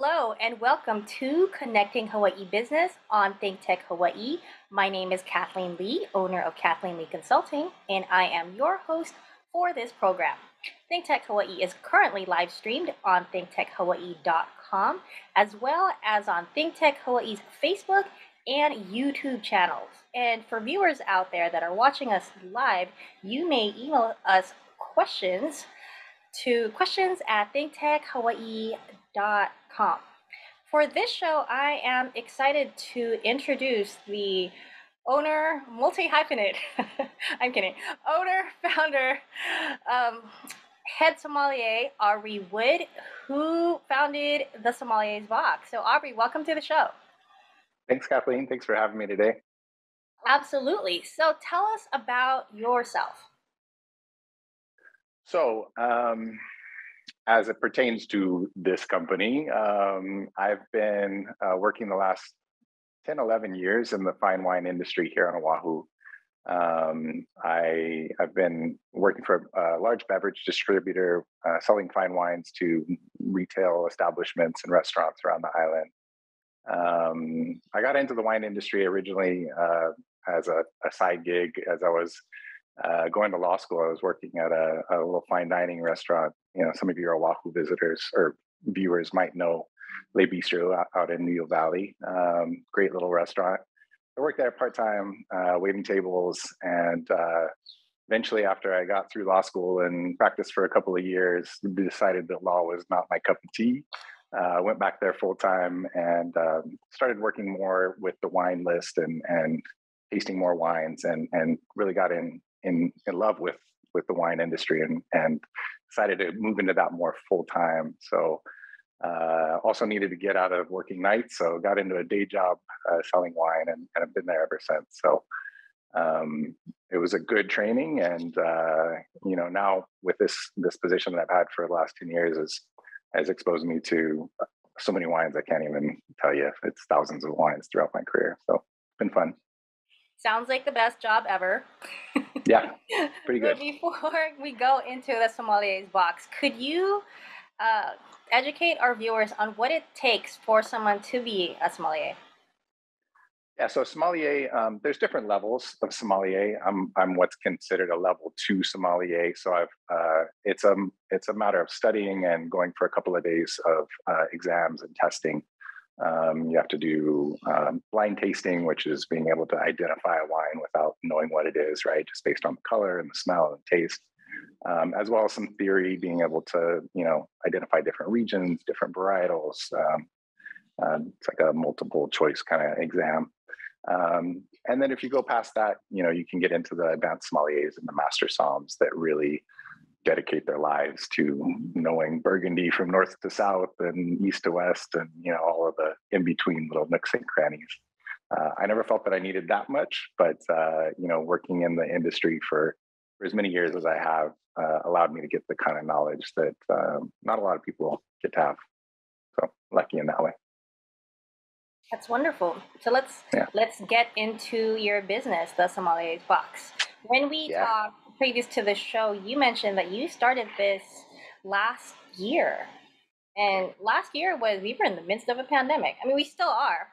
Hello and welcome to Connecting Hawaii Business on ThinkTech Hawaii. My name is Kathleen Lee, owner of Kathleen Lee Consulting, and I am your host for this program. ThinkTech Hawaii is currently live streamed on thinktechhawaii.com as well as on ThinkTech Hawaii's Facebook and YouTube channels. And for viewers out there that are watching us live, you may email us questions to questions at thinktechhawaii.com. For this show, I am excited to introduce the owner, multi hyphenate, I'm kidding, owner, founder, um, head sommelier, Aubrey Wood, who founded the Sommelier's Box. So, Aubrey, welcome to the show. Thanks, Kathleen. Thanks for having me today. Absolutely. So, tell us about yourself. So, um, as it pertains to this company, um, I've been uh, working the last 10, 11 years in the fine wine industry here on Oahu. Um, I, have been working for a large beverage distributor, uh, selling fine wines to retail establishments and restaurants around the island. Um, I got into the wine industry originally uh, as a, a, side gig as I was uh, going to law school. I was working at a, a, little fine dining restaurant. You know, some of your Oahu visitors or viewers might know Le Bistro out, in Niu Valley. Um, great little restaurant. I worked there part time, uh, waiting tables, and uh, eventually, after I got through law school and practiced for a couple of years, decided that law was not my cup of tea. Uh, went back there full time and um, started working more with the wine list and and tasting more wines and and really got in in in love with with the wine industry and and decided to move into that more full time. So uh, also needed to get out of working nights, so got into a day job uh, selling wine, and, I've been there ever since. So um, it was a good training, and uh, you know now with this this position that I've had for the last ten years is has exposed me to so many wines I can't even tell you. It's thousands of wines throughout my career, so it's been fun. Sounds like the best job ever. yeah, pretty good. Before we go into the sommelier's box, could you uh, educate our viewers on what it takes for someone to be a sommelier? Yeah, so sommelier, um, there's different levels of sommelier. I'm I'm what's considered a level two sommelier. So I've uh, it's a it's a matter of studying and going for a couple of days of uh, exams and testing. Um, you have to do um, blind tasting, which is being able to identify a wine without knowing what it is, right? Just based on the color and the smell and taste um, as well as some theory, being able to you know identify different regions, different varietals. Uh, it's like a multiple choice kind of exam. Um, and then if you go past that, you know you can get into the advanced sommeliers and the master somms that really dedicate their lives to knowing Burgundy from north to south and east to west, and you know all of the in between little nooks and crannies. Uh, I never felt that I needed that much, but uh, you know, working in the industry for for as many years as I have uh, allowed me to get the kind of knowledge that um, not a lot of people get to have. So lucky in that way. That's wonderful. So let's yeah. let's get into your business, the Sommelier's Box. When we yeah. talked previous to the show, you mentioned that you started this last year, and last year was we were in the midst of a pandemic. I mean, we still are,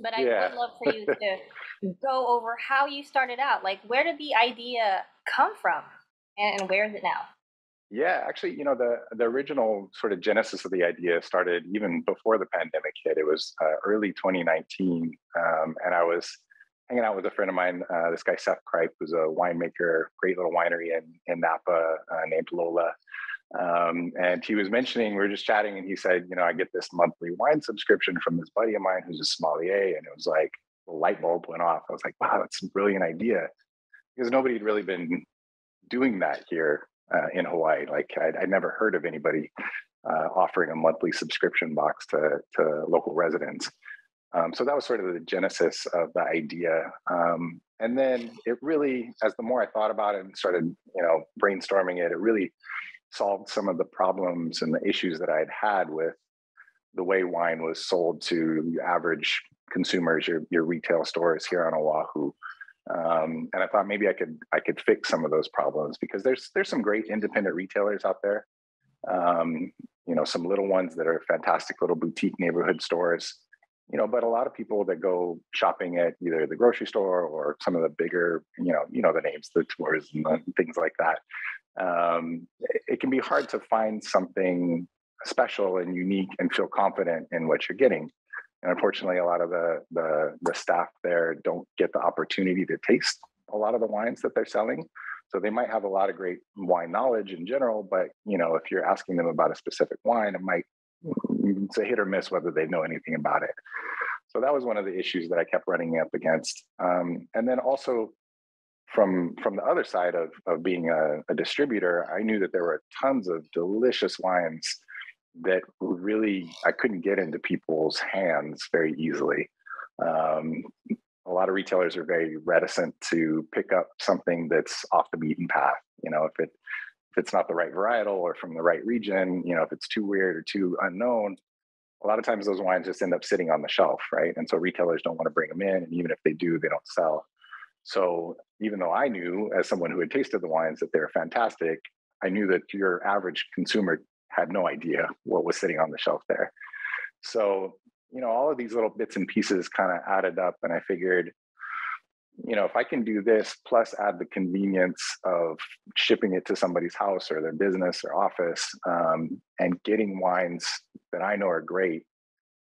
but I yeah. would love for you to go over how you started out. Like, where did the idea come from and where is it now? Yeah, actually, you know, the the original sort of genesis of the idea started even before the pandemic hit. It was uh, early 2019, um, and I was hanging out with a friend of mine, uh, this guy Seth Cripe, who's a winemaker, great little winery in in Napa uh, named Lola. Um, and he was mentioning, we were just chatting, and he said, you know, I get this monthly wine subscription from this buddy of mine who's a sommelier, and it was like the light bulb went off. I was like, wow, that's a brilliant idea because nobody had really been doing that here uh, in Hawaii. Like I'd, I'd, never heard of anybody uh, offering a monthly subscription box to, to local residents. Um, so that was sort of the genesis of the idea. Um, and then it really, as the more I thought about it and started, you know, brainstorming it, it really solved some of the problems and the issues that I had had with the way wine was sold to average consumers, your, your retail stores here on Oahu. Um, and I thought maybe I could I could fix some of those problems because there's there's some great independent retailers out there. Um, you know, some little ones that are fantastic little boutique neighborhood stores. You know, but a lot of people that go shopping at either the grocery store or some of the bigger, you know, you know the names, the tours and the, things like that. Um, it, can be hard to find something special and unique and feel confident in what you're getting. And unfortunately, a lot of the, the, the staff there don't get the opportunity to taste a lot of the wines that they're selling. So they might have a lot of great wine knowledge in general, but you know, if you're asking them about a specific wine, it might it's a hit or miss whether they know anything about it. So that was one of the issues that I kept running up against. Um, and then also from from the other side of of being a, a distributor, I knew that there were tons of delicious wines that really I couldn't get into people's hands very easily. Um, a lot of retailers are very reticent to pick up something that's off the beaten path. You know, if it if it's not the right varietal or from the right region, you know, if it's too weird or too unknown, a lot of times those wines just end up sitting on the shelf, right? And so retailers don't want to bring them in, and even if they do, they don't sell. So even though I knew, as someone who had tasted the wines, that they're fantastic, I knew that your average consumer had no idea what was sitting on the shelf there. So, you know, all of these little bits and pieces kind of added up, and I figured, you know, if I can do this plus add the convenience of shipping it to somebody's house or their business or office um, and getting wines that I know are great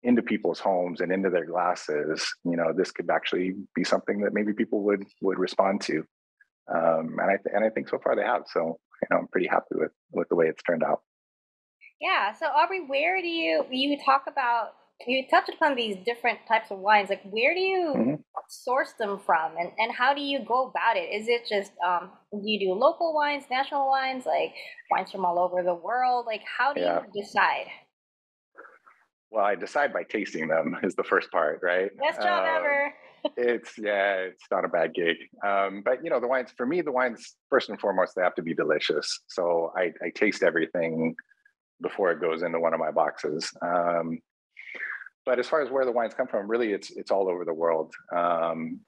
into people's homes and into their glasses, you know, this could actually be something that maybe people would would respond to. Um, and I th- and I think so far they have. So you know, I'm pretty happy with with the way it's turned out. Yeah. So Aubrey, where do you you talk about you touched upon these different types of wines. Like where do you mm-hmm. source them from and, and how do you go about it? Is it just um you do local wines, national wines, like wines from all over the world? Like how do yeah. you decide? Well, I decide by tasting them is the first part, right? Best job um, ever. it's yeah, it's not a bad gig. Um, but you know, the wines for me, the wines first and foremost, they have to be delicious. So I, I taste everything before it goes into one of my boxes. Um, but as far as where the wines come from, really, it's it's all over the world. Um,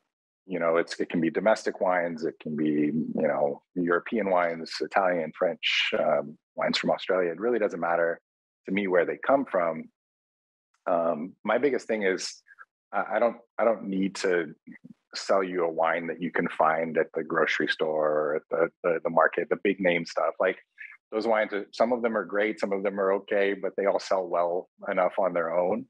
you know, it's it can be domestic wines, it can be you know European wines, Italian, French um, wines from Australia. It really doesn't matter to me where they come from. Um, my biggest thing is I, don't I don't need to sell you a wine that you can find at the grocery store or at the, the, the market, the big name stuff. Like those wines, some of them are great, some of them are okay, but they all sell well enough on their own.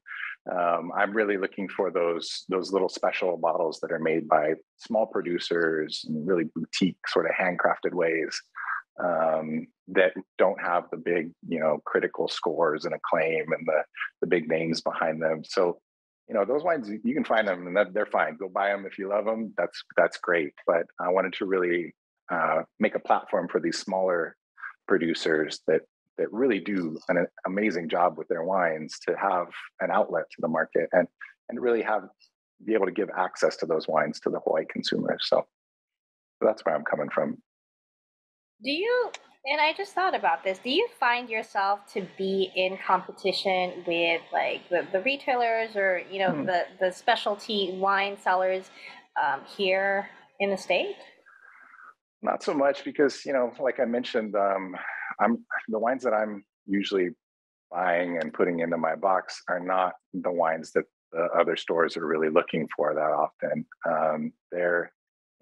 Um, I'm really looking for those those little special bottles that are made by small producers in really boutique, sort of handcrafted ways um, that don't have the big, you know, critical scores and acclaim and the the big names behind them. So, you know, those wines you can find them and they're fine. Go buy them if you love them. That's that's great. But I wanted to really uh, make a platform for these smaller producers that that really do an amazing job with their wines to have an outlet to the market and and really have be able to give access to those wines to the Hawaii consumers. So, so that's where I'm coming from. Do you and I just thought about this. Do you find yourself to be in competition with like the, the retailers or you know hmm. the the specialty wine sellers um, here in the state? Not so much because you know, like I mentioned, um, I'm the wines that I'm usually buying and putting into my box are not the wines that the other stores are really looking for that often. Um, they're,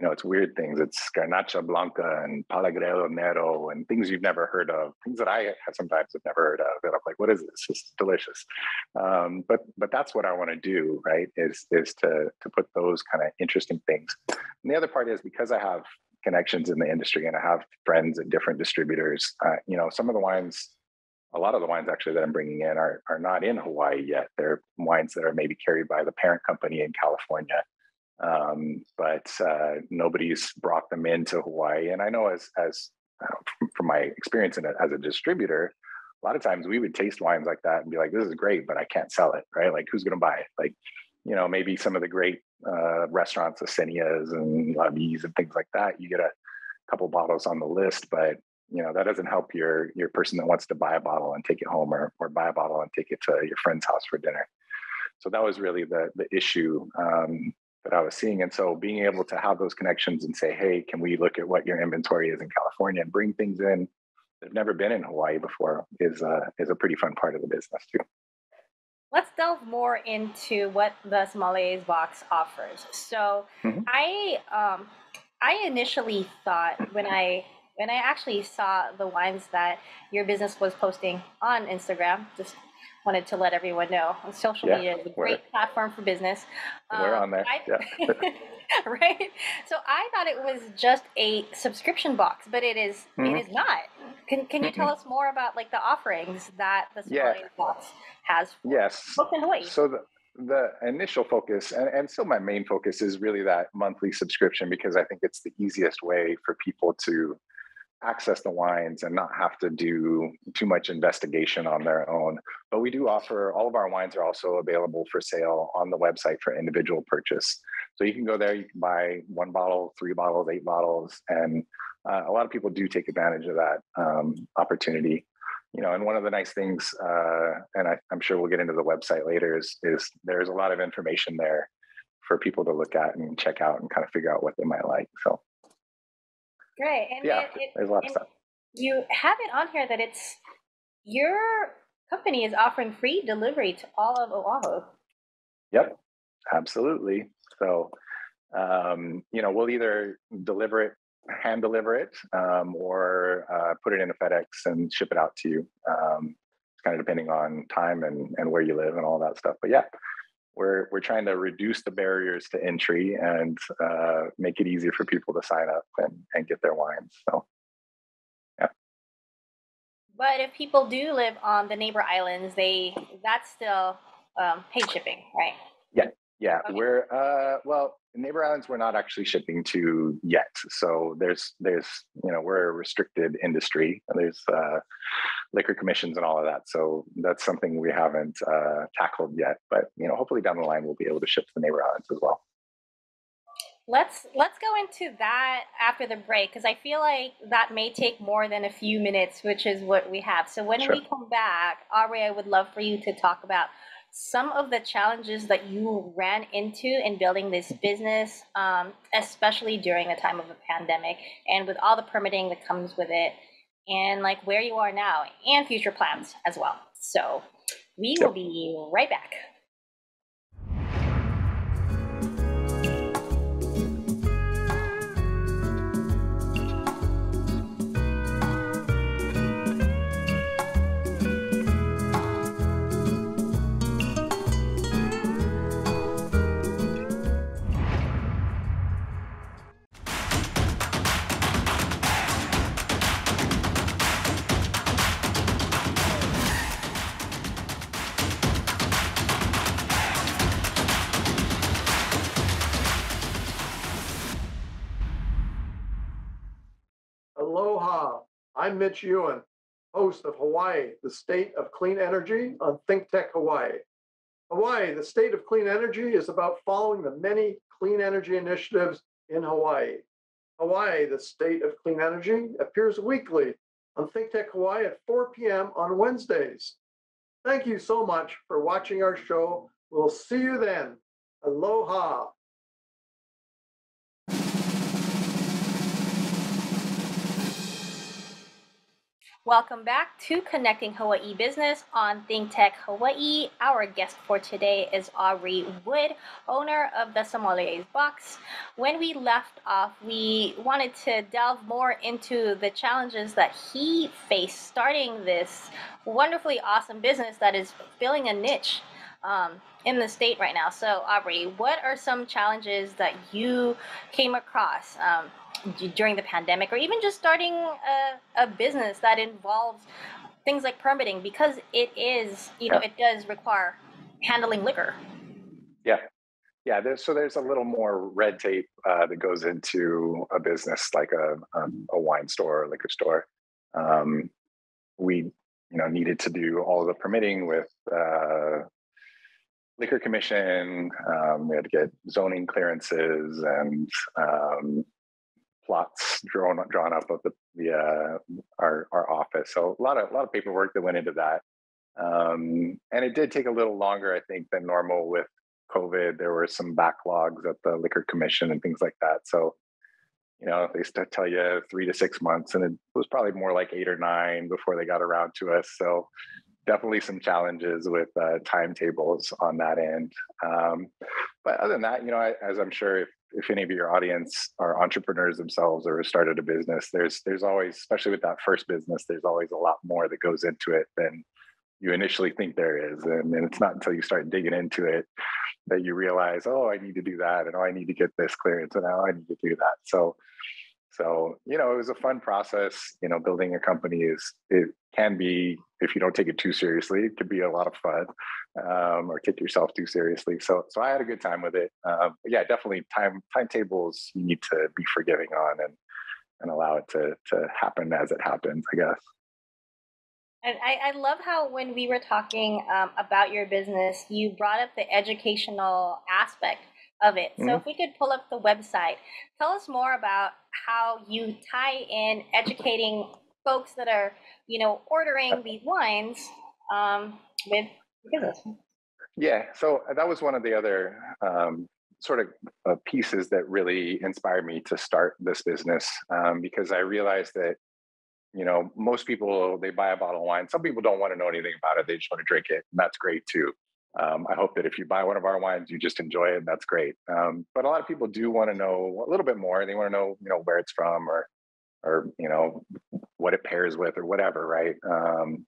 you know, it's weird things. It's Garnacha Blanca and Pallagrello Nero and things you've never heard of, things that I have sometimes have never heard of. And I'm like, what is this? It's delicious. Um, but but that's what I want to do, right? Is is to to put those kind of interesting things. And the other part is because I have connections in the industry and I have friends at different distributors. Uh, you know, some of the wines, a lot of the wines actually that I'm bringing in are, are not in Hawaii yet. They're wines that are maybe carried by the parent company in California. Um, but uh, nobody's brought them into Hawaii. And I know as, as uh, from, my experience in it as a distributor, a lot of times we would taste wines like that and be like, this is great, but I can't sell it, right? Like who's going to buy it? Like, you know, maybe some of the great uh, restaurants, Asenias and La Vie's and things like that, you get a couple bottles on the list, but you know that doesn't help your your person that wants to buy a bottle and take it home, or or buy a bottle and take it to your friend's house for dinner. So that was really the the issue um, that I was seeing, and so being able to have those connections and say, hey, can we look at what your inventory is in California and bring things in that have never been in Hawaii before is a is a pretty fun part of the business too. Let's delve more into what the Sommeliers box offers. So mm-hmm. I um, I initially thought when I when I actually saw the wines that your business was posting on Instagram, just wanted to let everyone know on social yeah, media is a great platform for business. We're um, on there. I, yeah. right. So I thought it was just a subscription box, but it is, mm-hmm. it is not. Can Can you mm-hmm. tell us more about like the offerings that the yeah. box has? yes. in Hawaii? So the the initial focus and, and still my main focus is really that monthly subscription because I think it's the easiest way for people to access the wines and not have to do too much investigation on their own. But we do offer all of our wines are also available for sale on the website for individual purchase. So you can go there, you can buy one bottle, three bottles, eight bottles, and uh, a lot of people do take advantage of that um, opportunity. You know, and one of the nice things, uh, and I, I'm sure we'll get into the website later, is is there's a lot of information there for people to look at and check out and kind of figure out what they might like. So Great. And yeah, it, it, there's a lot of stuff. You have it on here that it's your company is offering free delivery to all of Oahu. Yep, absolutely. So, um, you know, we'll either deliver it, hand deliver it, um, or uh, put it in a FedEx and ship it out to you. Um, it's kind of depending on time and, and where you live and all that stuff. But yeah, we're we're trying to reduce the barriers to entry and uh, make it easier for people to sign up and, and get their wines. So, yeah. But if people do live on the neighbor islands, they that's still um, paid shipping, right? Yeah, yeah. Okay. We're uh, well, neighbor islands we're not actually shipping to yet. So there's there's you know we're a restricted industry. There's uh, liquor commissions and all of that. So that's something we haven't uh, tackled yet. But you know hopefully down the line we'll be able to ship to the neighbor islands as well. Let's let's go into that after the break because I feel like that may take more than a few minutes, which is what we have. So when sure. we come back, Aubrey, I would love for you to talk about some of the challenges that you ran into in building this business, um, especially during the time of a pandemic and with all the permitting that comes with it, and like where you are now and future plans as well. So we will be right back. I'm Mitch Ewan, host of Hawaii, the State of Clean Energy on Think Tech Hawaii. Hawaii, the State of Clean Energy is about following the many clean energy initiatives in Hawaii. Hawaii, the State of Clean Energy, appears weekly on Think Tech Hawaii at 4 p.m. on Wednesdays. Thank you so much for watching our show. We'll see you then. Aloha. Welcome back to Connecting Hawaii Business on Think Tech Hawaii. Our guest for today is Aubrey Wood, owner of the Sommeliers Box. When we left off, we wanted to delve more into the challenges that he faced starting this wonderfully awesome business that is filling a niche um, in the state right now. So, Aubrey, what are some challenges that you came across? Um, during the pandemic or even just starting a, a business that involves things like permitting because it is you know yeah. it does require handling liquor. Yeah. Yeah there's, so there's a little more red tape uh, that goes into a business like a, um, a wine store or liquor store. Um, we you know needed to do all the permitting with uh, liquor commission. Um, we had to get zoning clearances and um, plots drawn drawn up of the the uh, our our office. So a lot of a lot of paperwork that went into that, um, and it did take a little longer, I think, than normal with COVID. There were some backlogs at the liquor commission and things like that. So, you know, they still tell you three to six months, and it was probably more like eight or nine before they got around to us. So definitely some challenges with uh, timetables on that end. Um, but other than that, you know, I, as I'm sure if, if any of your audience are entrepreneurs themselves or have started a business, there's there's always, especially with that first business, there's always a lot more that goes into it than you initially think there is. And, and it's not until you start digging into it that you realize, oh, I need to do that, and oh, I need to get this clearance, and now I need to do that. So so, you know, it was a fun process. You know, building a company is, it can be, if you don't take it too seriously, it could be a lot of fun um, or take yourself too seriously. So, so I had a good time with it. Um, yeah, definitely time, timetables you need to be forgiving on and, and allow it to, to happen as it happens, I guess. And I, I love how when we were talking um, about your business, you brought up the educational aspect of it. So mm-hmm. if we could pull up the website, tell us more about how you tie in educating folks that are, you know, ordering these wines um, with Yeah, so that was one of the other um, sort of uh, pieces that really inspired me to start this business um, because I realized that you know most people they buy a bottle of wine some people don't want to know anything about it they just want to drink it and that's great too um, I hope that if you buy one of our wines, you just enjoy it. And that's great. Um, but a lot of people do want to know a little bit more. They want to know, you know, where it's from or, or you know, what it pairs with or whatever, right? Um,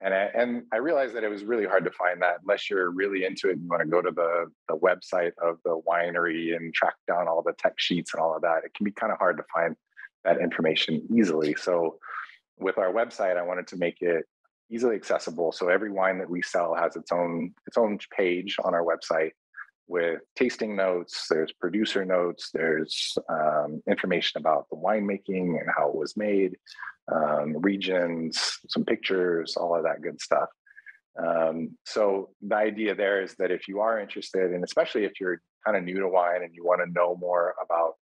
and I, and I realized that it was really hard to find that unless you're really into it. And you want to go to the the website of the winery and track down all the tech sheets and all of that. It can be kind of hard to find that information easily. So with our website, I wanted to make it easily accessible. So every wine that we sell has its own its own page on our website with tasting notes. There's producer notes. There's um, information about the winemaking and how it was made, um, regions, some pictures, all of that good stuff. Um, so the idea there is that if you are interested, and especially if you're kind of new to wine and you want to know more about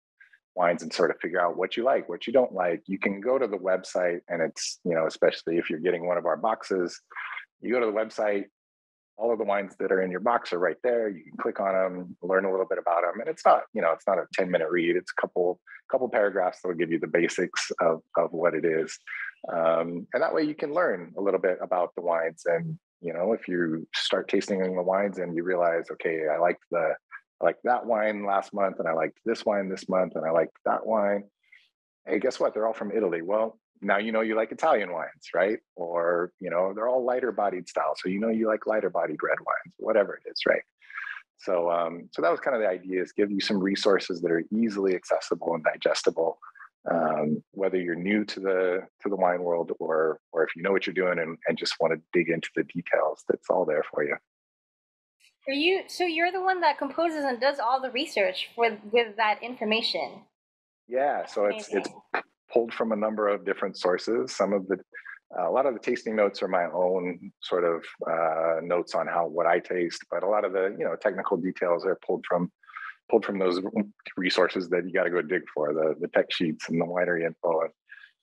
wines and sort of figure out what you like, what you don't like. You can go to the website and it's, you know, especially if you're getting one of our boxes, you go to the website, all of the wines that are in your box are right there. You can click on them, learn a little bit about them. And it's not, you know, it's not a 10 minute read. It's a couple, couple paragraphs that will give you the basics of, of what it is. Um, and that way you can learn a little bit about the wines. And, you know, if you start tasting the wines and you realize, okay, I like the, I that wine last month, and I liked this wine this month, and I liked that wine. Hey, guess what? They're all from Italy. Well, now you know you like Italian wines, right? Or you know they're all lighter bodied style, so you know you like lighter bodied red wines, whatever it is, right? So, um, so that was kind of the idea: is give you some resources that are easily accessible and digestible, um, whether you're new to the to the wine world or or if you know what you're doing and, and just want to dig into the details. That's all there for you. Are you so you're the one that composes and does all the research with with that information? Yeah, so it's it's pulled from a number of different sources. Some of the a lot of the tasting notes are my own sort of uh, notes on how what I taste, but a lot of the you know technical details are pulled from pulled from those resources that you got to go dig for the the tech sheets and the winery info. And,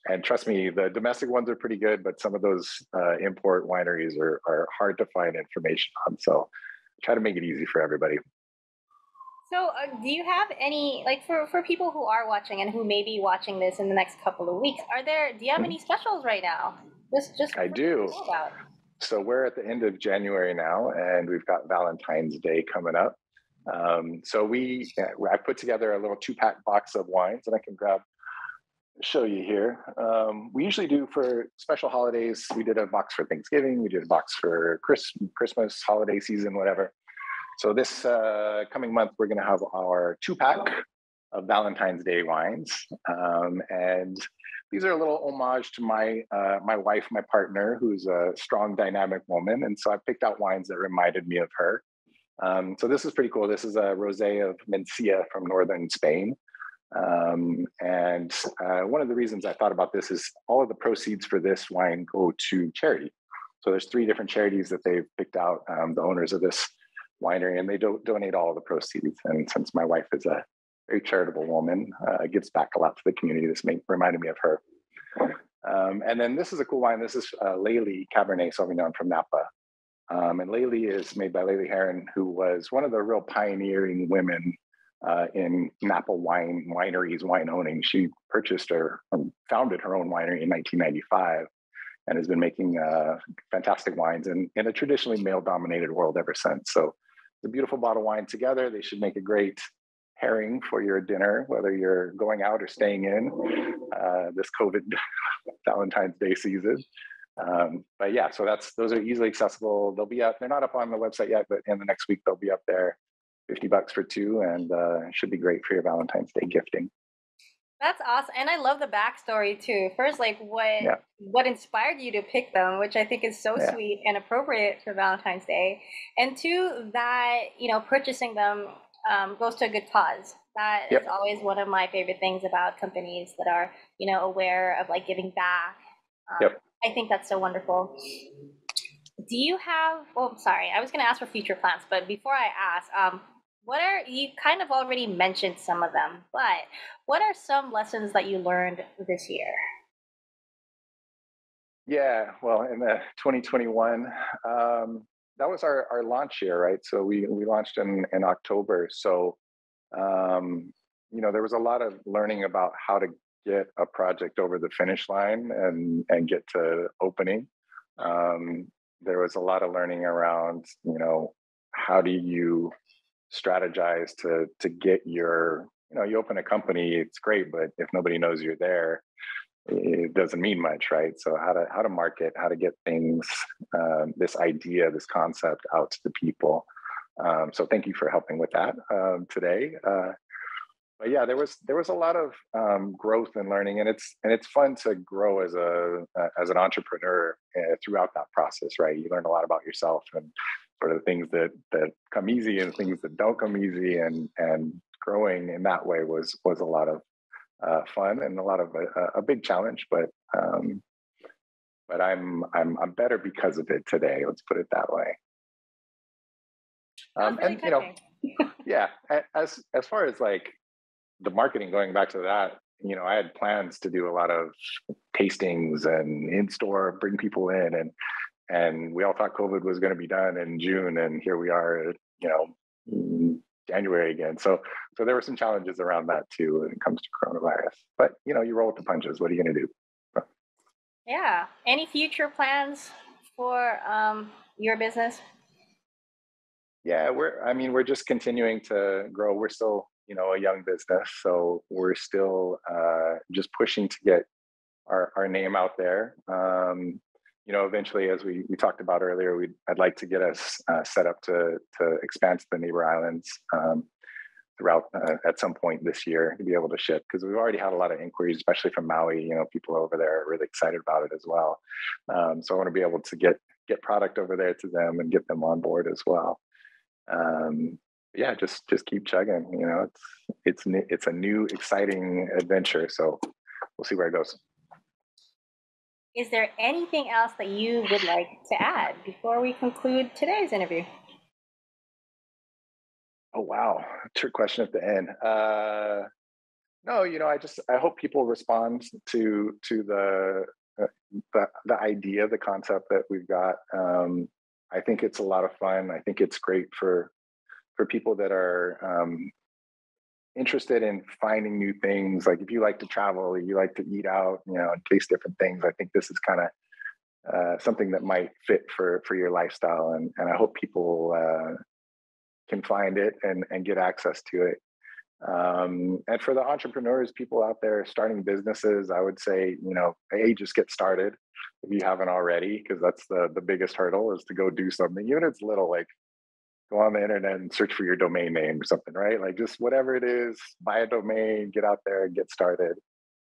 and trust me, the domestic ones are pretty good, but some of those uh, import wineries are are hard to find information on. So try to make it easy for everybody. So, uh, do you have any like for for people who are watching and who may be watching this in the next couple of weeks? Are there? Do you have any mm-hmm. specials right now? Just just I do. So we're at the end of January now, and we've got Valentine's Day coming up. Um, so we I put together a little two pack box of wines, and I can grab show you here. Um, we usually do for special holidays. We did a box for Thanksgiving. We did a box for Chris, Christmas, holiday season, whatever. So this uh, coming month, we're going to have our two pack of Valentine's Day wines, um, and these are a little homage to my uh, my wife, my partner, who's a strong, dynamic woman, and so I picked out wines that reminded me of her. Um, so this is pretty cool. This is a rosé of Mencia from northern Spain. Um, and uh, one of the reasons I thought about this is all of the proceeds for this wine go to charity. So there's three different charities that they've picked out, um, the owners of this winery, and they do- donate all of the proceeds. And since my wife is a very charitable woman, uh, gives back a lot to the community. This made, reminded me of her. Um, and then this is a cool wine. This is uh, Layli Cabernet Sauvignon from Napa. Um, and Layli is made by Layli Heron, who was one of the real pioneering women uh, in Napa wine wineries, wine owning. She purchased or um, founded her own winery in 1995 and has been making uh, fantastic wines in, in a traditionally male dominated world ever since. So the beautiful bottle of wine together, they should make a great pairing for your dinner, whether you're going out or staying in uh, this COVID Valentine's Day season. Um, but yeah, so that's those are easily accessible. They'll be up. They're not up on the website yet, but in the next week they'll be up there. Fifty bucks for two, and uh, should be great for your Valentine's Day gifting. That's awesome, and I love the backstory too. First, like what yeah. what inspired you to pick them, which I think is so yeah. sweet and appropriate for Valentine's Day, and two, that you know purchasing them um, goes to a good cause. That yep. is always one of my favorite things about companies that are you know aware of like giving back. Um, yep. I think that's so wonderful. Do you have? Oh, sorry, I was going to ask for future plans, but before I ask, um, what are you kind of already mentioned some of them, but what are some lessons that you learned this year? Yeah, well, in the 2021, um, that was our, our launch year, right? So we, we launched in, in October. So, um, you know, there was a lot of learning about how to get a project over the finish line and, and get to opening. Um, there was a lot of learning around, you know, how do you strategize to to get your you know you open a company it's great but if nobody knows you're there it doesn't mean much right? So how to how to market how to get things um, this idea this concept out to the people. Um, so thank you for helping with that um, today. Uh, but yeah there was there was a lot of um, growth and learning and it's and it's fun to grow as a uh, as an entrepreneur uh, throughout that process right? You learn a lot about yourself and sort of things that that come easy and things that don't come easy and and growing in that way was was a lot of uh, fun and a lot of a, a big challenge but um, but I'm I'm I'm better because of it today let's put it that way. Um, and you know yeah as as far as like the marketing going back to that you know i had plans to do a lot of tastings and in store bring people in and and we all thought COVID was going to be done in June, and here we are, you know, January again. So, so there were some challenges around that too when it comes to coronavirus. But you know, you roll with the punches. What are you going to do? Yeah. Any future plans for um, your business? Yeah, we're. I mean, we're just continuing to grow. We're still, you know, a young business, so we're still uh, just pushing to get our our name out there. Um, you know, eventually, as we, we talked about earlier, we I'd like to get us uh, set up to to expand to the neighbor islands um, throughout uh, at some point this year to be able to ship because we've already had a lot of inquiries, especially from Maui. You know, people over there are really excited about it as well. Um, so I want to be able to get get product over there to them and get them on board as well. Um, yeah, just just keep chugging. You know, it's it's it's a new exciting adventure. So we'll see where it goes. Is there anything else that you would like to add before we conclude today's interview? Oh wow, trick question at the end. Uh, no, you know, I just I hope people respond to to the uh, the the idea, the concept that we've got. Um, I think it's a lot of fun. I think it's great for for people that are um, interested in finding new things like if you like to travel you like to eat out you know and taste different things i think this is kind of uh, something that might fit for for your lifestyle and and i hope people uh, can find it and and get access to it. Um, and for the entrepreneurs people out there starting businesses i would say you know a just get started if you haven't already because that's the the biggest hurdle is to go do something even if it's little like go on the internet and search for your domain name or something, right? Like just whatever it is, buy a domain, get out there, and get started.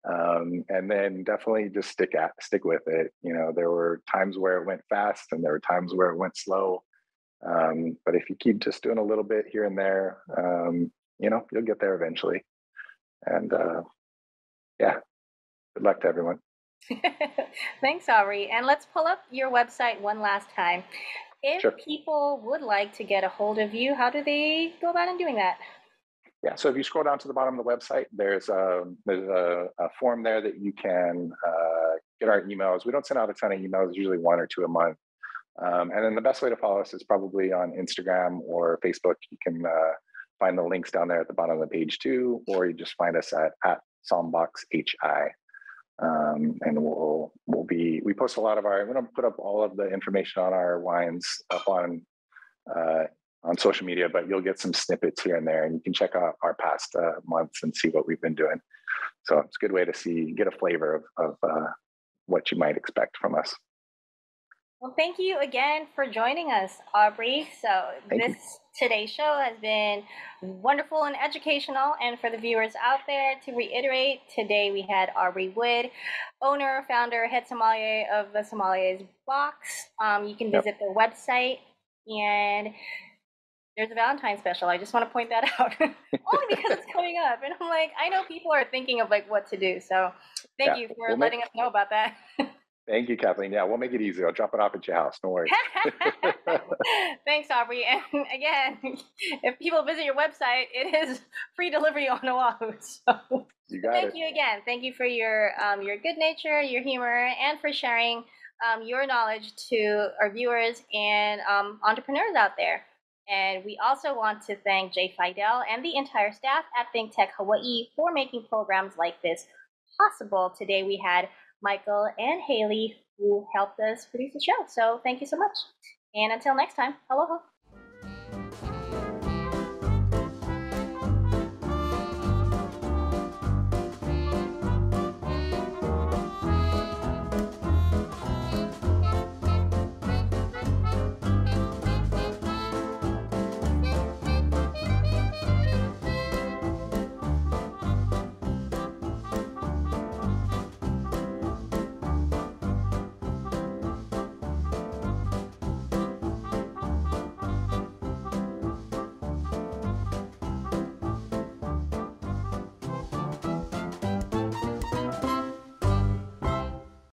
Um, and then definitely just stick at stick with it. You know, there were times where it went fast and there were times where it went slow. Um, but if you keep just doing a little bit here and there, um, you know, you'll get there eventually. And uh, yeah, good luck to everyone. Thanks, Aubrey. And let's pull up your website one last time. If sure. people would like to get a hold of you, how do they go about in doing that? Yeah, so if you scroll down to the bottom of the website, there's a there's a, a form there that you can uh, get our emails. We don't send out a ton of emails, usually one or two a month. Um, and then the best way to follow us is probably on Instagram or Facebook. You can uh, find the links down there at the bottom of the page too, or you just find us at, at Sombox HI. Um, and we'll we'll be we post a lot of our I'm gonna put up all of the information on our wines up on uh, on social media, but you'll get some snippets here and there, and you can check out our past uh, months and see what we've been doing. So it's a good way to see get a flavor of, of uh, what you might expect from us. Well, thank you again for joining us, Aubrey. So Thank you. this today's show has been wonderful and educational. And for the viewers out there, to reiterate, today we had Aubrey Wood, owner, founder, head sommelier of the Sommelier's Box. Um, you can Yep. visit their website and there's a Valentine's special. I just want to point that out, only because it's coming up. And I'm like, I know people are thinking of like what to do. So thank Yeah, you for we'll make- letting us know about that. Thank you, Kathleen. Yeah, we'll make it easy. I'll drop it off at your house. No worries. Thanks, Aubrey. And again, if people visit your website, it is free delivery on Oahu. So You got thank it. you again. Thank you for your um, your good nature, your humor, and for sharing um, your knowledge to our viewers and um, entrepreneurs out there. And we also want to thank Jay Fidel and the entire staff at Think Tech Hawaii for making programs like this possible. Today we had Michael and Haley who helped us produce the show. So thank you so much. And until next time, aloha.